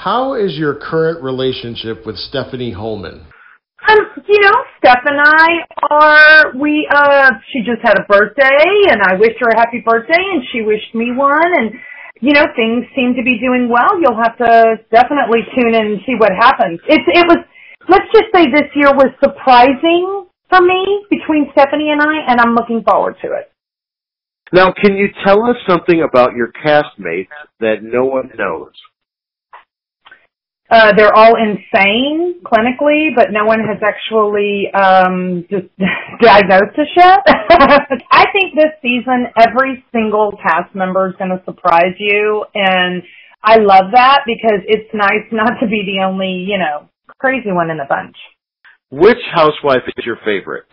How is your current relationship with Stephanie Hollman? Um, you know, Steph and I are we uh she just had a birthday and I wished her a happy birthday and she wished me one and you know, things seem to be doing well. You'll have to definitely tune in and see what happens. It's it was let's just say this year was surprising for me between Stephanie and I and I'm looking forward to it. Now, can you tell us something about your castmates that no one knows? Uh, they're all insane clinically, but no one has actually um, just diagnosed us yet. I think this season, every single cast member is going to surprise you, and I love that because it's nice not to be the only, you know, crazy one in the bunch. Which housewife is your favorite?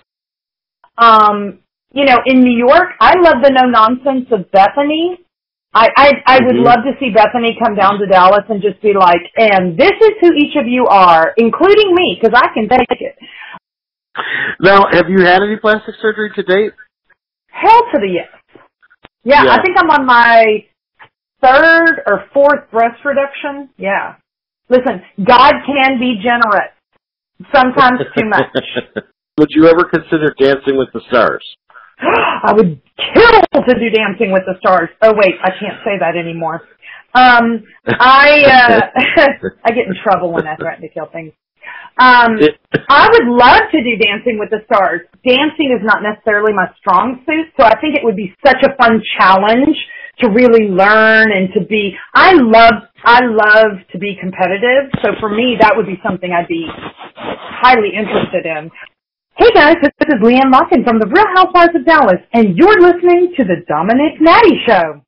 Um, you know, in New York, I love the no nonsense of Bethenny. I I, I would love to see Bethenny come down to Dallas and just be like, and this is who each of you are, including me, because I can take it. Now, have you had any plastic surgery to date? Hell to the yes. Yeah, Yeah. I think I'm on my third or fourth breast reduction. Yeah. Listen, God can be generous. Sometimes too much. Would you ever consider Dancing with the Stars? I would kill to do Dancing with the Stars. Oh wait, I can't say that anymore. Um, I uh, I get in trouble when I threaten to kill things. Um, I would love to do Dancing with the Stars. Dancing is not necessarily my strong suit, so I think it would be such a fun challenge to really learn and to be. I love I love to be competitive, so for me that would be something I'd be highly interested in. Hey guys, this is LeeAnne Locken from the Real Housewives of Dallas, and you're listening to the Domenick Nati Show.